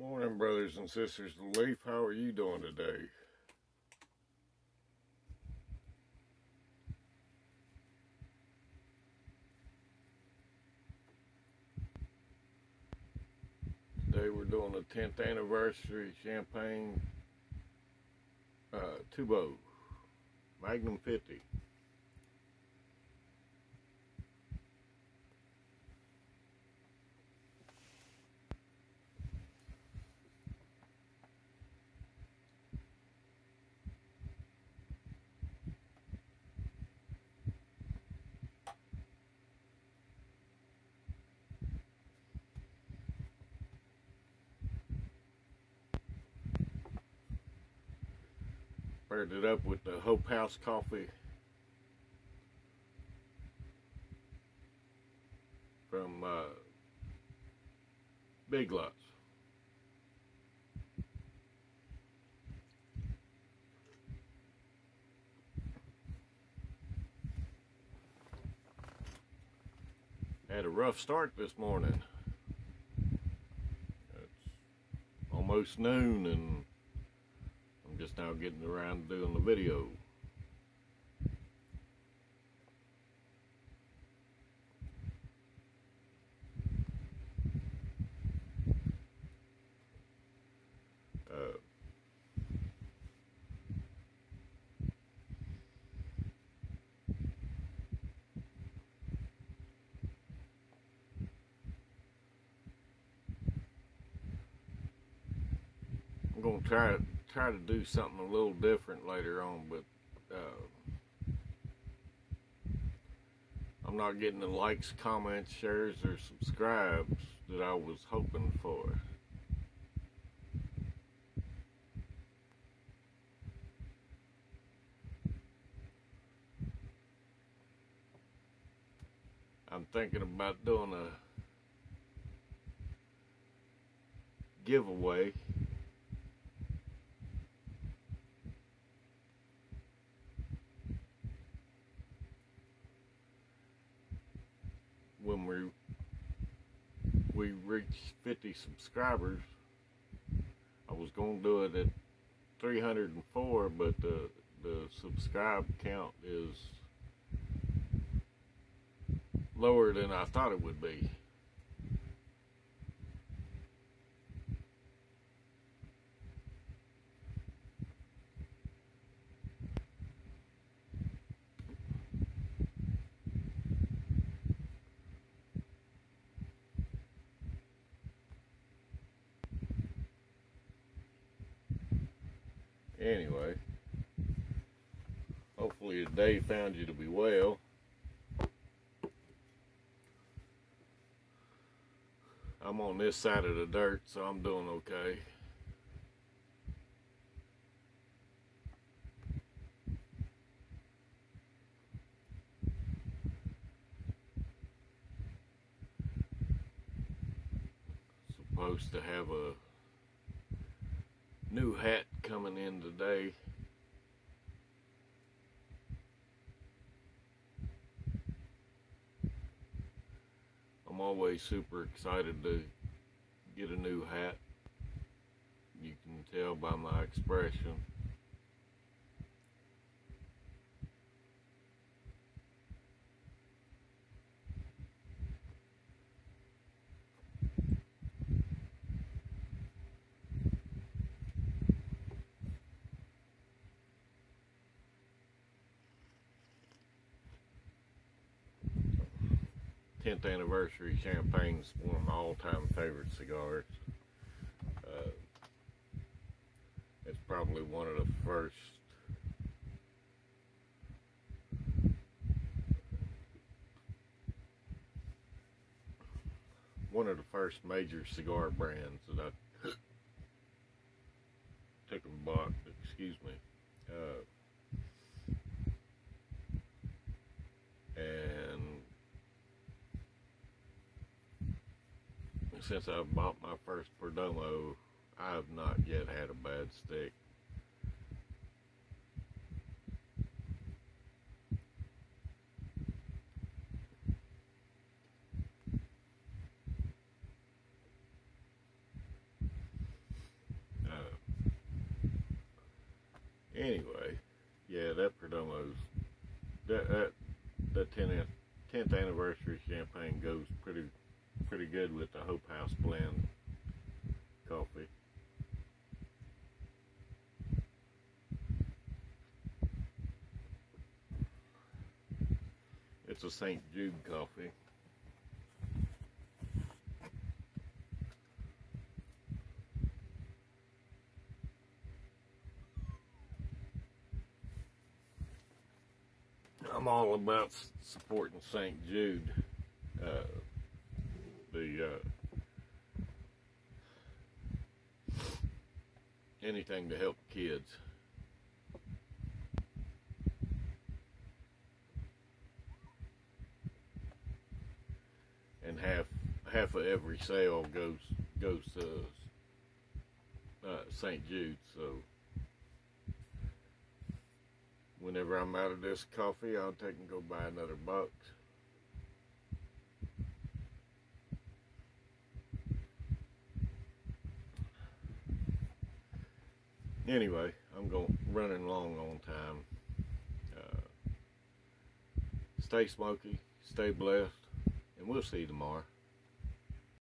Morning, brothers and sisters. Leaf, how are you doing today? Today we're doing the 10th anniversary Champagne uh, Tubo Magnum 50. Paired it up with the Hope House coffee from uh, Big Lots. Had a rough start this morning. It's almost noon and just now getting around to doing the video. Uh, I'm gonna try try to do something a little different later on, but uh, I'm not getting the likes, comments, shares, or subscribes that I was hoping for. I'm thinking about doing a giveaway. When we we reach 50 subscribers I was going to do it at 304 but the the subscribe count is lower than I thought it would be anyway hopefully the day found you to be well. I'm on this side of the dirt so I'm doing okay. Supposed to have a new hat coming in today. I'm always super excited to get a new hat. You can tell by my expression. Tenth anniversary champagne's one of my all-time favorite cigars. Uh, it's probably one of the first one of the first major cigar brands that I took and bought. Excuse me. since I bought my first Perdomo, I have not yet had a bad stick. Uh, anyway, yeah, that Perdomo's that that the tenth tenth anniversary champagne goes pretty pretty good with the Hope House blend coffee. It's a St. Jude coffee. I'm all about supporting St. Jude. Uh, the uh, anything to help kids. And half half of every sale goes goes to uh, St. Jude. So whenever I'm out of this coffee, I'll take and go buy another box. Anyway, I'm going running long on time. Uh, stay smoky, stay blessed, and we'll see you tomorrow.